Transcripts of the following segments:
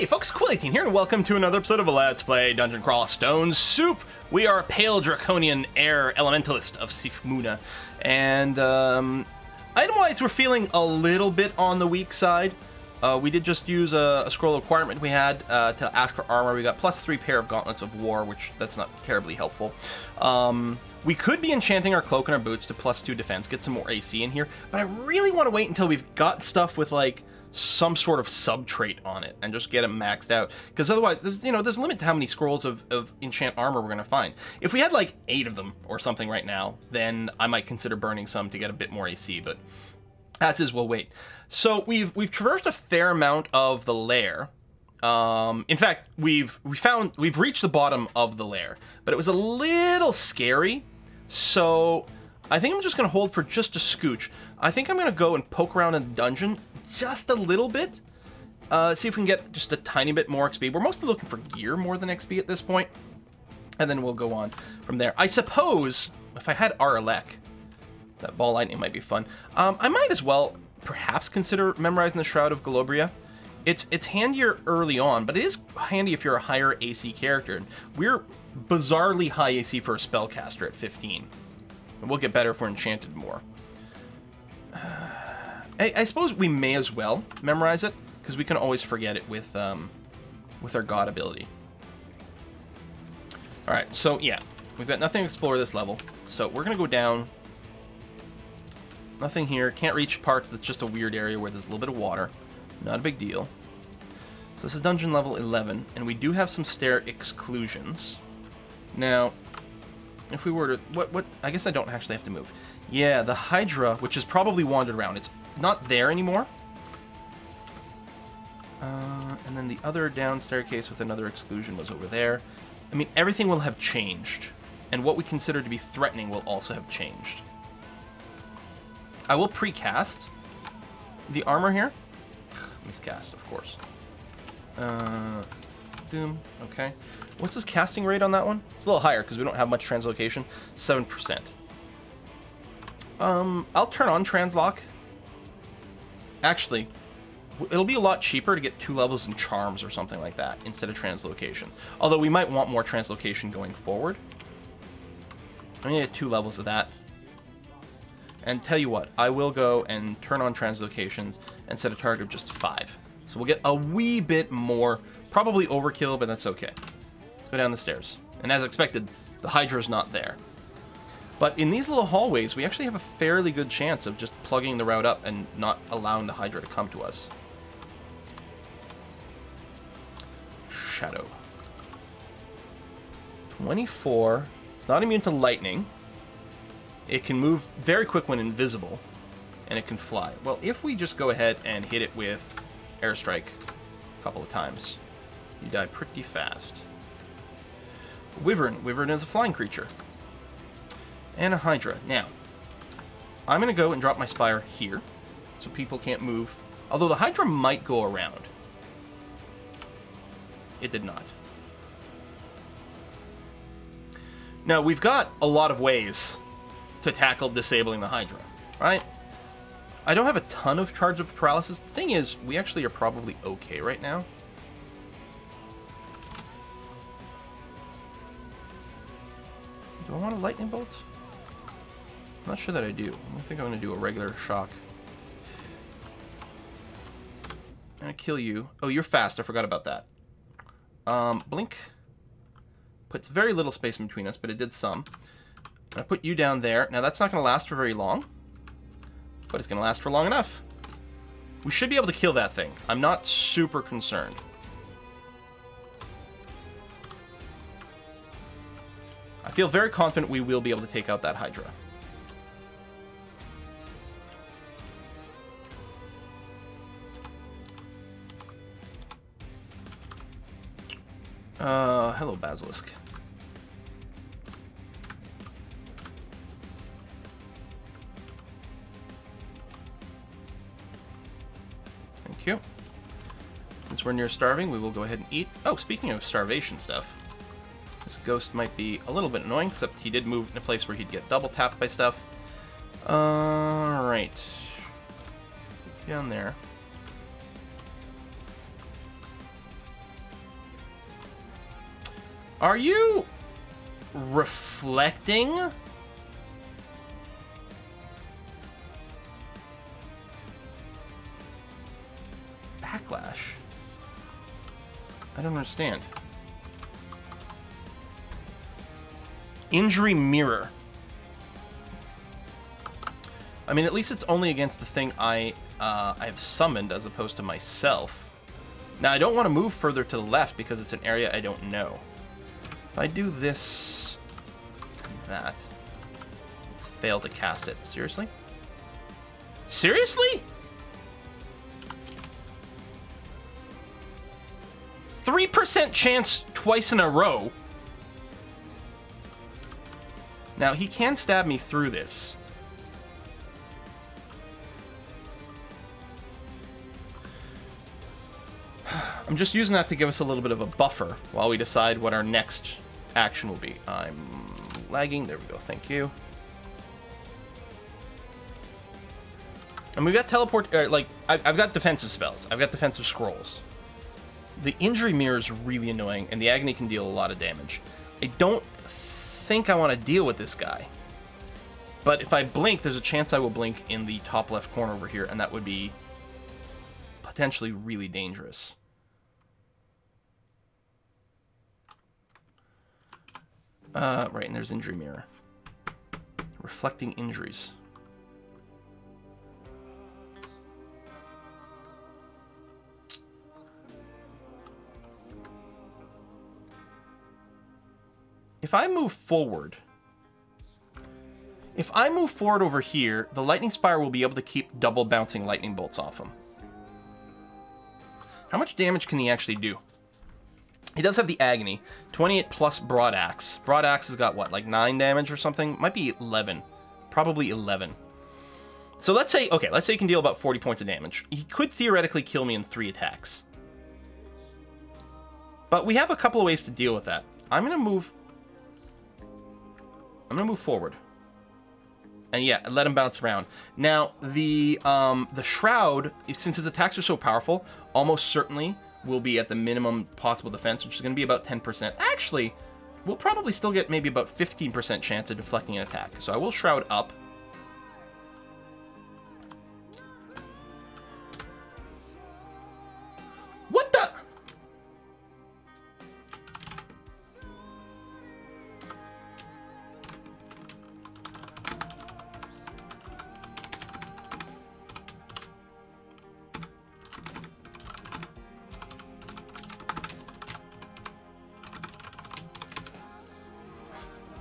Hey folks, Quill18 here, and welcome to another episode of Let's Play Dungeon Crawl Stone Soup. We are pale draconian air elementalist of Sif Muna, and um, item-wise, we're feeling a little bit on the weak side. Uh, we did just use a, a scroll requirement we had uh, to ask for armor. We got plus three pair of gauntlets of war, which that's not terribly helpful. Um, we could be enchanting our cloak and our boots to plus two defense, get some more AC in here, but I really want to wait until we've got stuff with like some sort of sub trait on it and just get it maxed out. Because otherwise there's you know there's a limit to how many scrolls of, of enchant armor we're gonna find. If we had like eight of them or something right now then i might consider burning some to get a bit more ac but as is we'll wait. So we've we've traversed a fair amount of the lair. Um, in fact we've we found we've reached the bottom of the lair but it was a little scary. So i think i'm just gonna hold for just a scooch. I think i'm gonna go and poke around in the dungeon just a little bit. Uh, see if we can get just a tiny bit more XP. We're mostly looking for gear more than XP at this point. And then we'll go on from there. I suppose if I had Aralek, that ball lightning might be fun. Um, I might as well perhaps consider memorizing the Shroud of Golubria. It's it's handier early on, but it is handy if you're a higher AC character. We're bizarrely high AC for a spellcaster at 15. And we'll get better if we're enchanted more. Uh, I, I suppose we may as well memorize it, because we can always forget it with, um, with our god ability. Alright, so yeah, we've got nothing to explore this level, so we're going to go down. Nothing here, can't reach parts that's just a weird area where there's a little bit of water. Not a big deal. So this is dungeon level 11, and we do have some stair exclusions. Now, if we were to... What, what? I guess I don't actually have to move. Yeah, the Hydra, which has probably wandered around. It's not there anymore. Uh, and then the other down staircase with another exclusion was over there. I mean, everything will have changed. And what we consider to be threatening will also have changed. I will precast the armor here. Miscast, of course. Uh, Doom, okay. What's his casting rate on that one? It's a little higher because we don't have much translocation. 7%. Um, I'll turn on translock Actually, it'll be a lot cheaper to get two levels in charms or something like that instead of translocation. Although we might want more translocation going forward. I'm gonna get two levels of that. And tell you what, I will go and turn on translocations and set a target of just five. So we'll get a wee bit more, probably overkill, but that's okay. Let's go down the stairs. And as expected, the Hydra's not there. But in these little hallways, we actually have a fairly good chance of just plugging the route up and not allowing the Hydra to come to us. Shadow. 24. It's not immune to lightning. It can move very quick when invisible. And it can fly. Well, if we just go ahead and hit it with airstrike a couple of times, you die pretty fast. Wyvern. Wyvern is a flying creature and a Hydra. Now, I'm going to go and drop my Spire here, so people can't move. Although the Hydra might go around. It did not. Now, we've got a lot of ways to tackle disabling the Hydra, right? I don't have a ton of charge of paralysis. The thing is, we actually are probably okay right now. Do I want a lightning bolt? I'm not sure that I do. I think I'm going to do a regular shock. I'm going to kill you. Oh, you're fast. I forgot about that. Um, blink. Puts very little space in between us, but it did some. I put you down there. Now, that's not going to last for very long. But it's going to last for long enough. We should be able to kill that thing. I'm not super concerned. I feel very confident we will be able to take out that Hydra. Uh, hello, Basilisk. Thank you. Since we're near starving, we will go ahead and eat. Oh, speaking of starvation stuff, this ghost might be a little bit annoying, except he did move in a place where he'd get double tapped by stuff. Alright. Down there. Are you reflecting? Backlash. I don't understand. Injury mirror. I mean, at least it's only against the thing I uh, I have summoned as opposed to myself. Now, I don't want to move further to the left because it's an area I don't know. I do this that, fail to cast it. Seriously? Seriously? 3% chance twice in a row. Now, he can stab me through this. I'm just using that to give us a little bit of a buffer while we decide what our next action will be. I'm lagging. There we go. Thank you. And we've got teleport, uh, like, I've got defensive spells. I've got defensive scrolls. The injury mirror is really annoying, and the agony can deal a lot of damage. I don't think I want to deal with this guy. But if I blink, there's a chance I will blink in the top left corner over here, and that would be potentially really dangerous. Uh, right, and there's injury mirror. Reflecting injuries. If I move forward, if I move forward over here, the Lightning Spire will be able to keep double bouncing lightning bolts off him. How much damage can he actually do? He does have the Agony. 28 plus Broad Axe. Broad Axe has got, what, like 9 damage or something? Might be 11. Probably 11. So let's say, okay, let's say he can deal about 40 points of damage. He could theoretically kill me in 3 attacks. But we have a couple of ways to deal with that. I'm going to move... I'm going to move forward. And yeah, let him bounce around. Now, the um, the Shroud, since his attacks are so powerful, almost certainly will be at the minimum possible defense, which is going to be about 10%. Actually, we'll probably still get maybe about 15% chance of deflecting an attack. So I will Shroud up.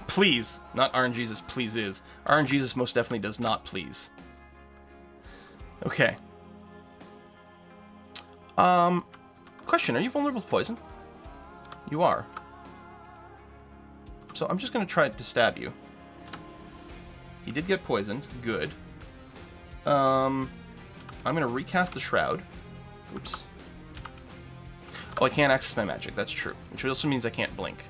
Please. Not RNGesus please is. RNGesus most definitely does not please. Okay. Um, question, are you vulnerable to poison? You are. So I'm just going to try to stab you. He did get poisoned. Good. Um, I'm going to recast the Shroud. Oops. Oh, I can't access my magic. That's true. Which also means I can't blink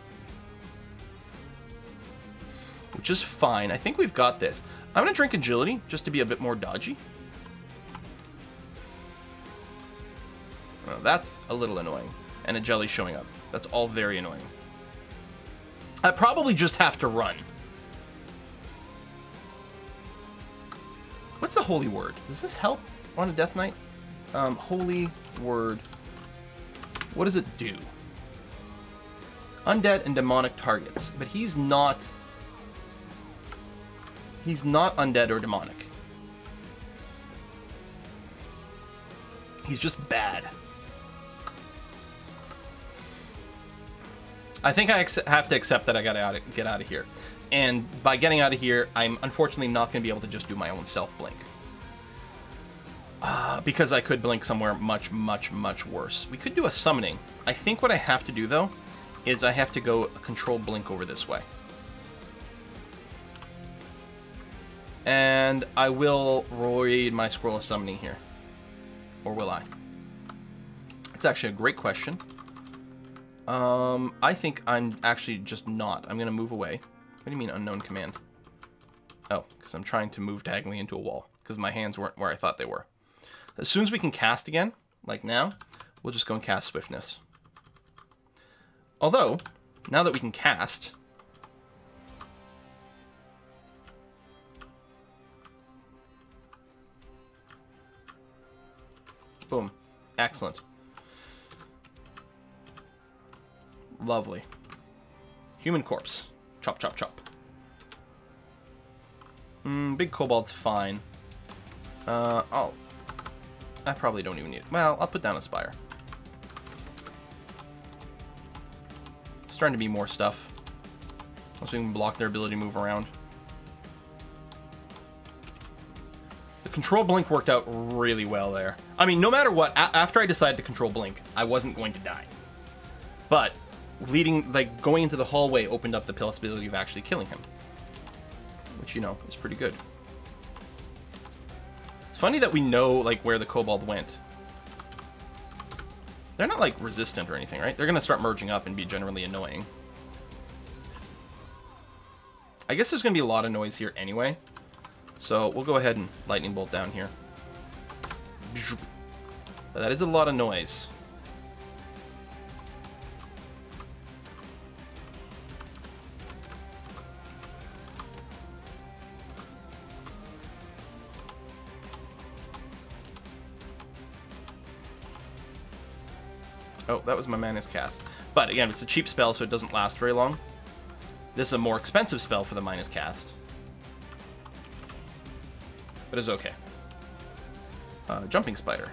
is fine. I think we've got this. I'm going to drink agility just to be a bit more dodgy. Well, that's a little annoying. And a jelly showing up. That's all very annoying. I probably just have to run. What's the holy word? Does this help on a death knight? Um, holy word. What does it do? Undead and demonic targets. But he's not He's not undead or demonic. He's just bad. I think I have to accept that I gotta get out of here. And by getting out of here, I'm unfortunately not going to be able to just do my own self-blink. Uh, because I could blink somewhere much, much, much worse. We could do a summoning. I think what I have to do, though, is I have to go control blink over this way. And I will read my scroll of summoning here. Or will I? It's actually a great question. Um, I think I'm actually just not. I'm going to move away. What do you mean unknown command? Oh, because I'm trying to move diagonally into a wall. Because my hands weren't where I thought they were. As soon as we can cast again, like now, we'll just go and cast Swiftness. Although, now that we can cast... Boom. Excellent. Lovely. Human corpse. Chop, chop, chop. Mm, big kobold's fine. Uh, I'll... I probably don't even need it. Well, I'll put down a spire. Starting to be more stuff. Once we can block their ability to move around. The control blink worked out really well there. I mean, no matter what, after I decided to control blink, I wasn't going to die. But leading, like, going into the hallway opened up the possibility of actually killing him. Which, you know, is pretty good. It's funny that we know, like, where the kobold went. They're not, like, resistant or anything, right? They're gonna start merging up and be generally annoying. I guess there's gonna be a lot of noise here anyway. So we'll go ahead and lightning bolt down here. That is a lot of noise. Oh, that was my Manus cast. But again, it's a cheap spell, so it doesn't last very long. This is a more expensive spell for the minus cast. But it's okay. Uh, Jumping Spider.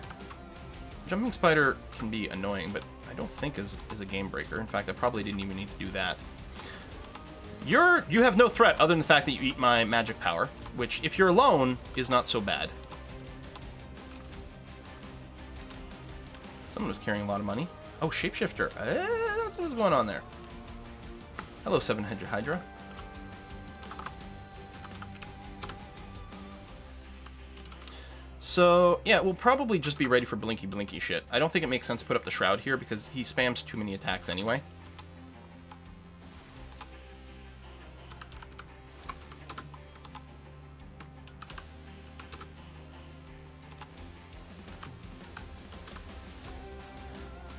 Jumping Spider can be annoying, but I don't think is, is a game breaker. In fact, I probably didn't even need to do that. You're you have no threat other than the fact that you eat my magic power, which, if you're alone, is not so bad. Someone was carrying a lot of money. Oh, shapeshifter. Eh, that's what's going on there. Hello, Seven Headed Hydra. So, yeah, we'll probably just be ready for Blinky Blinky shit. I don't think it makes sense to put up the Shroud here because he spams too many attacks anyway.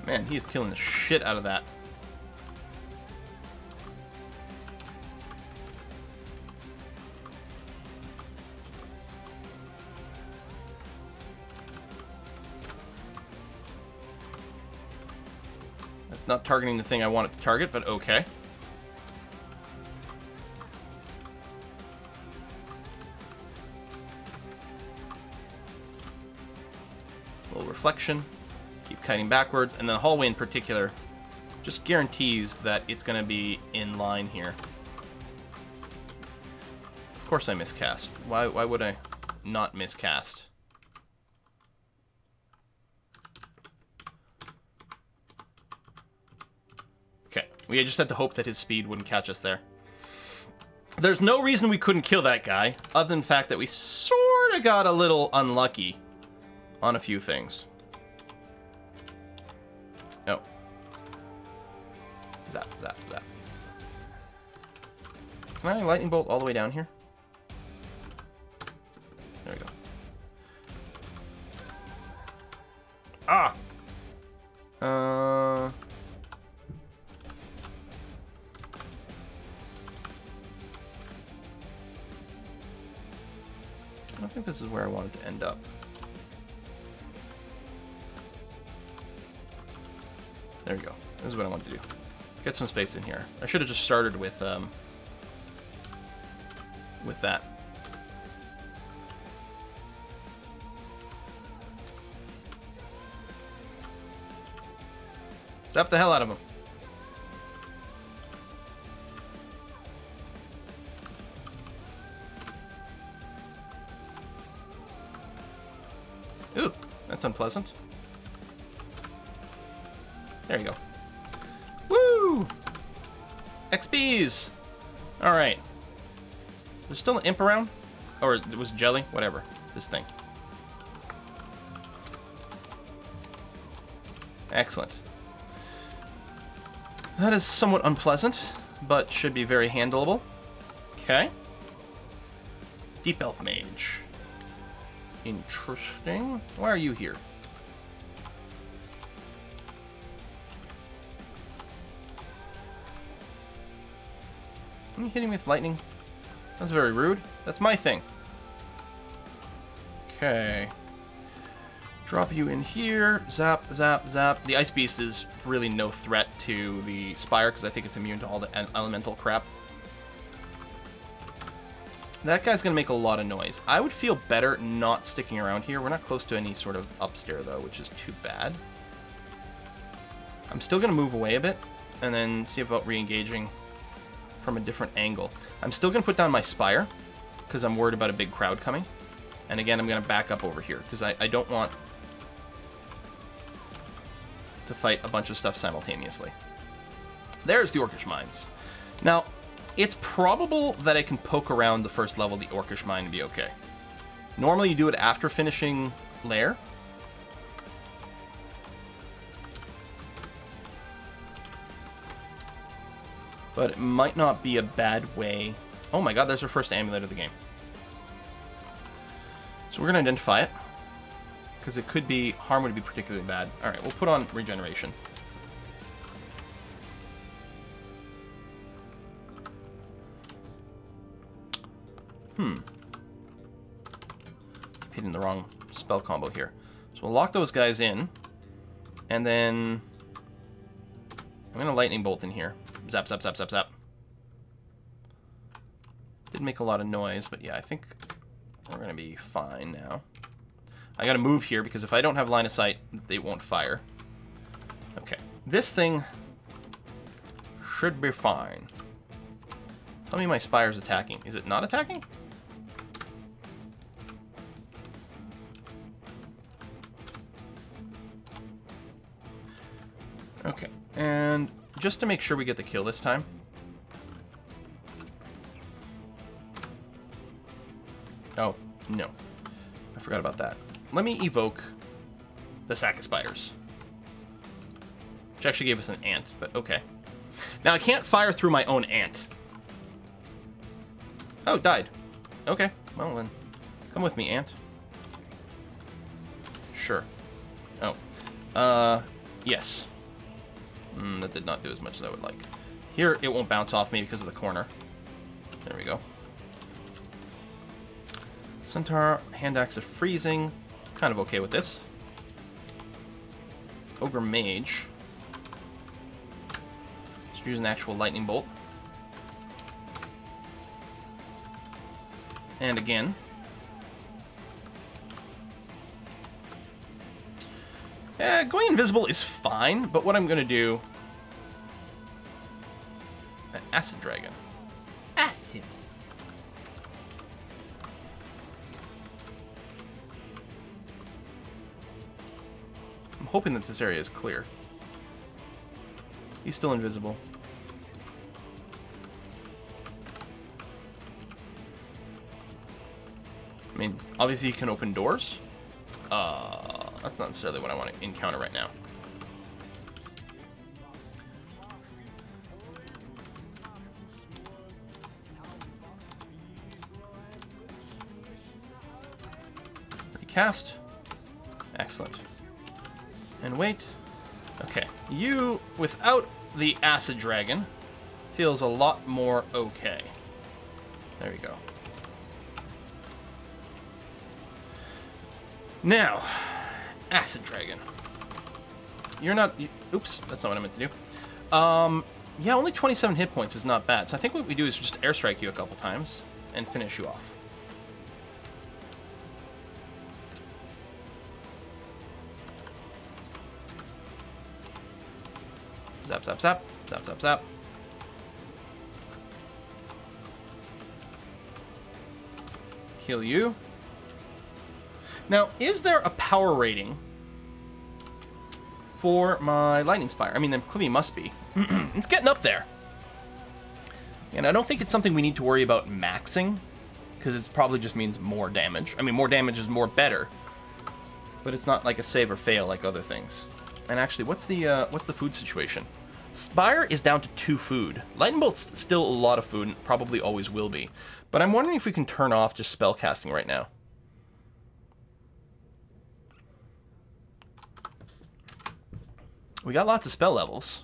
Man, he's killing the shit out of that. Not targeting the thing I want it to target, but okay. A little reflection. Keep kiting backwards, and the hallway in particular just guarantees that it's going to be in line here. Of course I miscast. Why, why would I not miscast? Okay, we just had to hope that his speed wouldn't catch us there. There's no reason we couldn't kill that guy, other than the fact that we sort of got a little unlucky on a few things. Oh. Zap, zap, zap. Can I lightning bolt all the way down here? There we go. Ah! Uh... think this is where I wanted to end up. There we go. This is what I want to do. Get some space in here. I should have just started with, um, with that. Zap the hell out of him. That's unpleasant. There you go. Woo! XPs! Alright. There's still an imp around? Or it was jelly? Whatever. This thing. Excellent. That is somewhat unpleasant, but should be very handleable. Okay. Deep Elf Mage. Interesting. Why are you here? Are you hitting me with lightning? That's very rude. That's my thing. Okay. Drop you in here. Zap, zap, zap. The Ice Beast is really no threat to the Spire because I think it's immune to all the elemental crap. That guy's going to make a lot of noise. I would feel better not sticking around here. We're not close to any sort of upstair, though, which is too bad. I'm still going to move away a bit and then see about re-engaging from a different angle. I'm still going to put down my Spire because I'm worried about a big crowd coming. And again, I'm going to back up over here because I, I don't want to fight a bunch of stuff simultaneously. There's the Orcish Mines. Now, it's probable that I can poke around the first level of the Orcish Mine and be okay. Normally you do it after finishing Lair. But it might not be a bad way. Oh my god, there's our first amulet of the game. So we're going to identify it because it could be, harm would be particularly bad. All right, we'll put on regeneration. Hmm. hitting the wrong spell combo here. So we'll lock those guys in, and then I'm going to lightning bolt in here. Zap, zap, zap, zap, zap. Did make a lot of noise, but yeah, I think we're going to be fine now. I gotta move here because if I don't have line of sight, they won't fire. Okay. This thing should be fine. Tell me my spire's attacking. Is it not attacking? And just to make sure we get the kill this time. Oh, no. I forgot about that let me evoke the sack of spiders. Which actually gave us an ant, but okay. Now I can't fire through my own ant. Oh, died. Okay, well then, come with me, ant. Sure. Oh. Uh, yes. Mm, that did not do as much as I would like. Here, it won't bounce off me because of the corner. There we go. Centaur, hand axe of freezing. Kind of okay with this. Ogre Mage. Let's use an actual lightning bolt. And again. Yeah, going invisible is fine, but what I'm going to do... Acid Dragon. Acid. I'm hoping that this area is clear. He's still invisible. I mean, obviously he can open doors. Uh, that's not necessarily what I want to encounter right now. Recast. Excellent. And wait. Okay. You, without the Acid Dragon, feels a lot more okay. There we go. Now, Acid Dragon. You're not... You, oops, that's not what I meant to do. Um, yeah, only 27 hit points is not bad. So I think what we do is just airstrike you a couple times and finish you off. Zap, zap, zap. Zap, zap, zap. Kill you. Now, is there a power rating for my Lightning Spire? I mean, there clearly must be. it's getting up there. And I don't think it's something we need to worry about maxing, because it probably just means more damage. I mean, more damage is more better, but it's not like a save or fail like other things. And actually, what's the uh, what's the food situation? Spire is down to two food. Lightning Bolt's still a lot of food, and probably always will be. But I'm wondering if we can turn off just spell casting right now. We got lots of spell levels.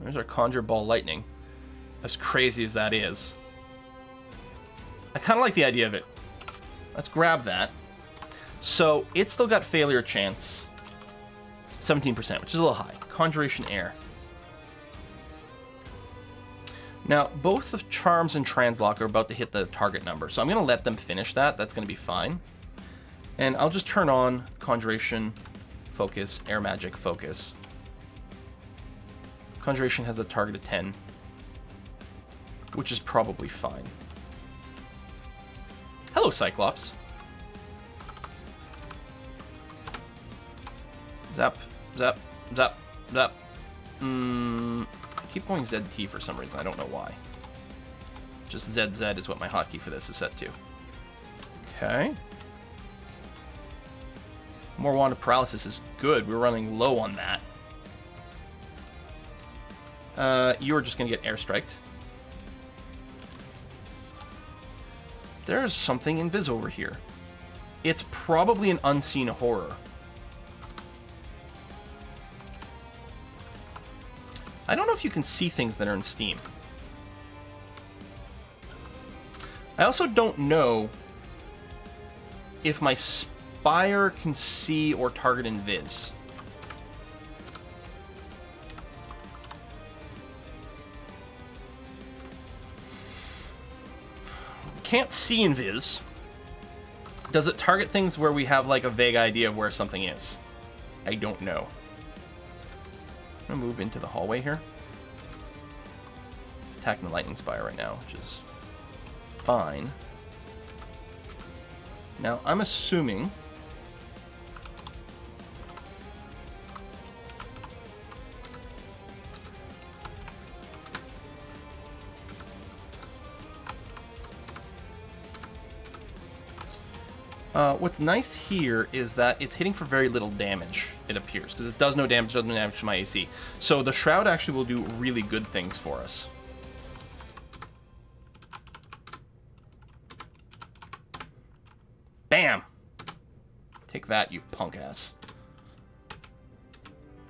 There's our Conjure Ball Lightning. As crazy as that is. I kind of like the idea of it. Let's grab that. So, it's still got failure chance. 17%, which is a little high. Conjuration Air. Now, both the Charms and Translock are about to hit the target number, so I'm going to let them finish that. That's going to be fine. And I'll just turn on Conjuration, Focus, Air Magic, Focus. Conjuration has a target of 10, which is probably fine. Hello, Cyclops. Zap, zap, zap, zap. Mm, I keep going ZT for some reason. I don't know why. Just ZZ is what my hotkey for this is set to. Okay. More Wand of Paralysis is good. We're running low on that. Uh, you are just going to get airstriked. There's something invis over here. It's probably an unseen horror. I don't know if you can see things that are in Steam. I also don't know if my Spire can see or target invis. Can't see invis. Does it target things where we have like a vague idea of where something is? I don't know. I'm gonna move into the hallway here. It's attacking the lightning spire right now, which is fine. Now, I'm assuming... Uh, what's nice here is that it's hitting for very little damage it appears, because it does no damage, does no damage to my AC. So the Shroud actually will do really good things for us. Bam! Take that, you punk ass.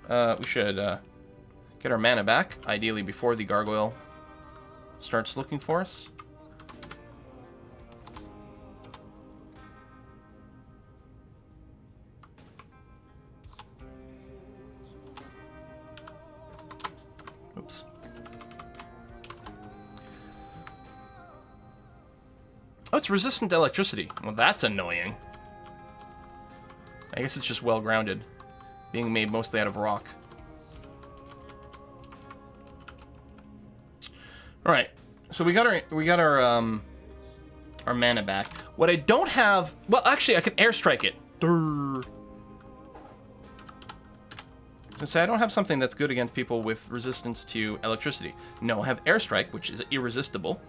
Uh, we should uh, get our mana back, ideally before the gargoyle starts looking for us. Resistant to electricity. Well, that's annoying. I guess it's just well-grounded, being made mostly out of rock. All right, so we got our we got our um our mana back. What I don't have, well, actually, I can airstrike it. Durr. So say I don't have something that's good against people with resistance to electricity. No, I have airstrike, which is irresistible,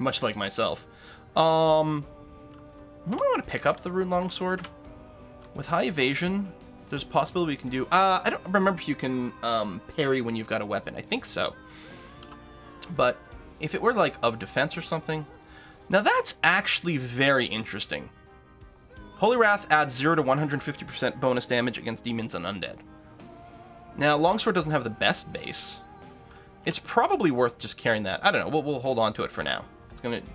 much like myself. Um, I want to pick up the Rune Longsword. With high evasion, there's a possibility we can do... Uh, I don't remember if you can um, parry when you've got a weapon. I think so. But if it were like of defense or something... Now that's actually very interesting. Holy Wrath adds 0 to 150% bonus damage against demons and undead. Now, Longsword doesn't have the best base. It's probably worth just carrying that. I don't know. We'll, we'll hold on to it for now. It's going to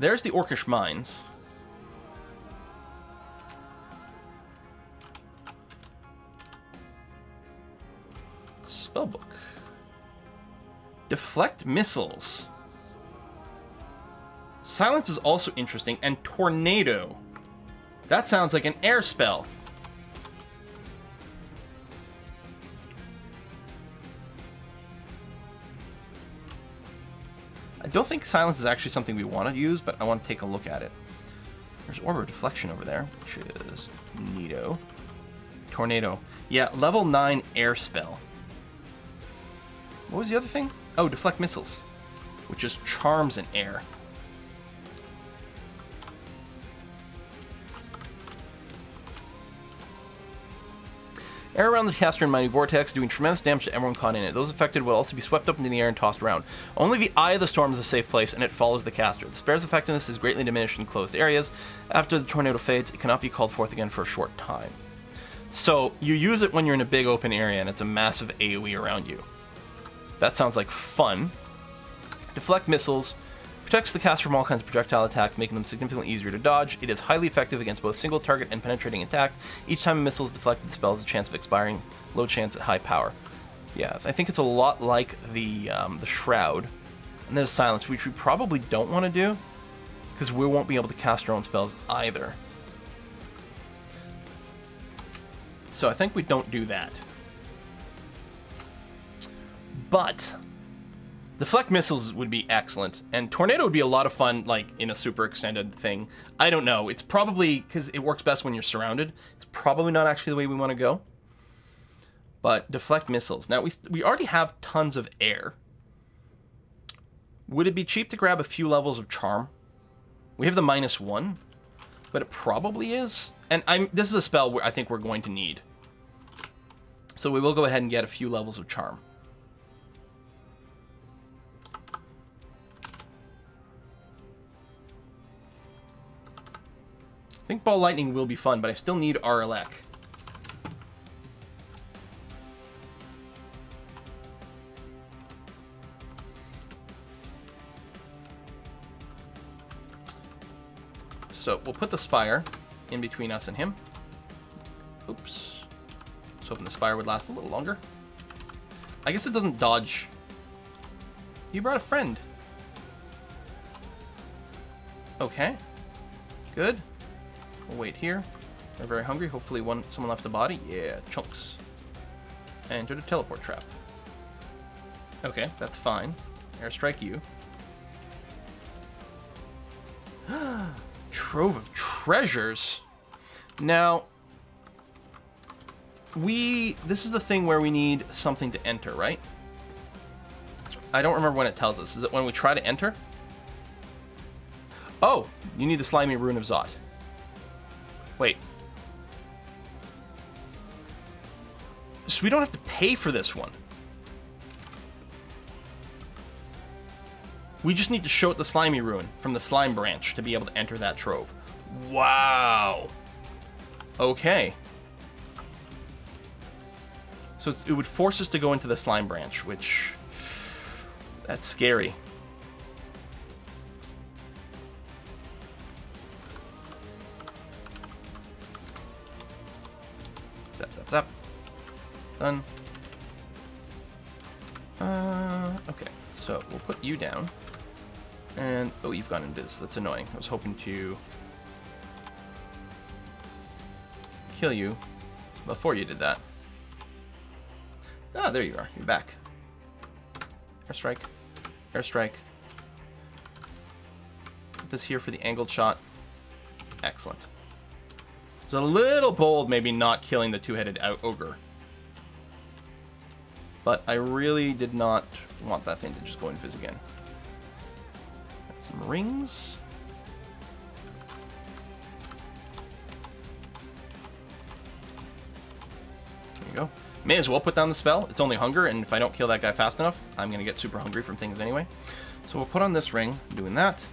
there's the Orcish Mines. Spellbook. Deflect missiles. Silence is also interesting, and Tornado. That sounds like an air spell. Don't think silence is actually something we want to use, but I want to take a look at it. There's Orb of Deflection over there, which is neato. Tornado. Yeah, level 9 air spell. What was the other thing? Oh, deflect missiles, which is charms in air. Air around the caster in mighty vortex, doing tremendous damage to everyone caught in it. Those affected will also be swept up into the air and tossed around. Only the eye of the storm is a safe place, and it follows the caster. The spare's effectiveness is greatly diminished in closed areas. After the tornado fades, it cannot be called forth again for a short time. So, you use it when you're in a big open area and it's a massive AoE around you. That sounds like fun. Deflect missiles. Protects the cast from all kinds of projectile attacks, making them significantly easier to dodge. It is highly effective against both single target and penetrating attacks. Each time a missile is deflected, the spell has a chance of expiring. Low chance at high power. Yeah, I think it's a lot like the um, the Shroud. And there's Silence, which we probably don't want to do, because we won't be able to cast our own spells either. So I think we don't do that. But deflect missiles would be excellent, and tornado would be a lot of fun, like in a super extended thing. I don't know. It's probably because it works best when you're surrounded. It's probably not actually the way we want to go. But deflect missiles. Now we we already have tons of air. Would it be cheap to grab a few levels of charm? We have the minus one, but it probably is. And I'm this is a spell where I think we're going to need. So we will go ahead and get a few levels of charm. Think Ball Lightning will be fun, but I still need Aralek. So we'll put the Spire in between us and him. Oops. Was hoping the Spire would last a little longer. I guess it doesn't dodge. You brought a friend. Okay. Good. We'll wait here. They're very hungry. Hopefully one someone left the body. Yeah, chunks. Enter the teleport trap. Okay, that's fine. Airstrike you. Trove of treasures. Now, we... This is the thing where we need something to enter, right? I don't remember when it tells us. Is it when we try to enter? Oh, you need the Slimy Rune of Zot. Wait. So we don't have to pay for this one. We just need to show it the Slimy Rune from the Slime branch to be able to enter that trove. Wow. Okay. So it would force us to go into the Slime branch, which... That's scary. Done. Uh, okay, so we'll put you down. And, oh, you've gone invis. That's annoying. I was hoping to kill you before you did that. Ah, there you are. You're back. Airstrike. Airstrike. Put this here for the angled shot. Excellent. It's a little bold, maybe not killing the two-headed ogre. But I really did not want that thing to just go and fizz again. Got some rings. There you go. May as well put down the spell. It's only hunger, and if I don't kill that guy fast enough, I'm going to get super hungry from things anyway. So we'll put on this ring, doing that.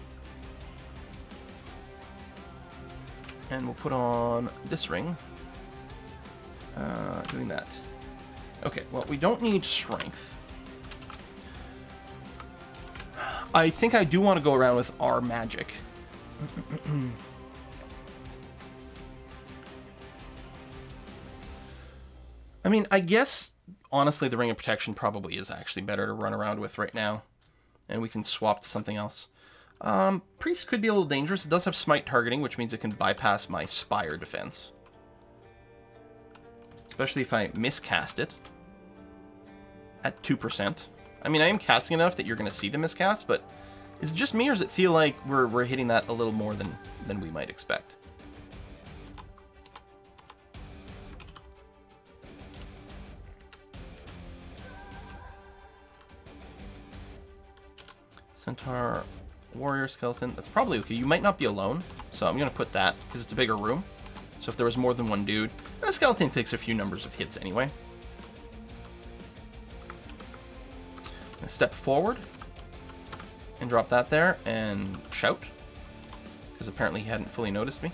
And we'll put on this ring, uh, doing that. Okay, well, we don't need strength. I think I do want to go around with our magic. I mean, I guess, honestly, the Ring of Protection probably is actually better to run around with right now. And we can swap to something else. Um, Priest could be a little dangerous. It does have Smite targeting, which means it can bypass my Spire defense. Especially if I miscast it. At 2%. I mean, I am casting enough that you're going to see the miscast, but is it just me or does it feel like we're, we're hitting that a little more than, than we might expect? Centaur, Warrior, Skeleton. That's probably okay. You might not be alone, so I'm going to put that because it's a bigger room. So if there was more than one dude, the skeleton takes a few numbers of hits anyway. Step forward and drop that there and shout because apparently he hadn't fully noticed me.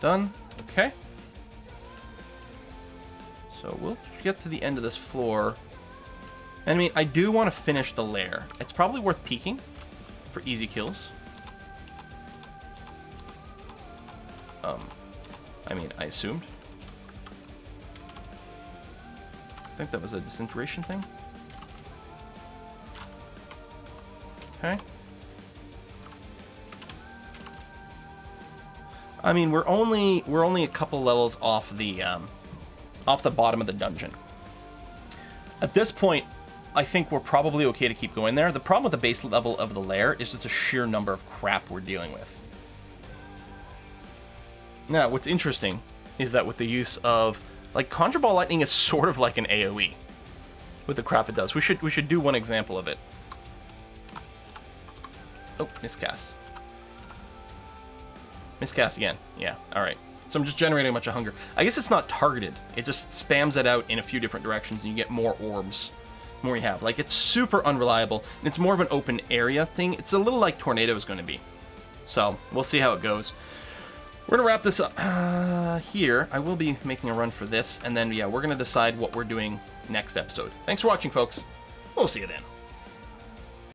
Done. Okay. So we'll get to the end of this floor. And I mean, I do want to finish the lair. It's probably worth peeking for easy kills. Um, I mean, I assumed. Think that was a disintegration thing. Okay. I mean, we're only we're only a couple levels off the um, off the bottom of the dungeon. At this point, I think we're probably okay to keep going there. The problem with the base level of the lair is just a sheer number of crap we're dealing with. Now, what's interesting is that with the use of like Conjure Ball Lightning is sort of like an AoE with the crap it does. We should we should do one example of it. Oh, miscast. Miscast again. Yeah, alright. So I'm just generating a bunch of hunger. I guess it's not targeted. It just spams it out in a few different directions and you get more orbs. More you have. Like, it's super unreliable. And it's more of an open area thing. It's a little like Tornado is going to be. So, we'll see how it goes. We're going to wrap this up uh, here. I will be making a run for this. And then, yeah, we're going to decide what we're doing next episode. Thanks for watching, folks. We'll see you then.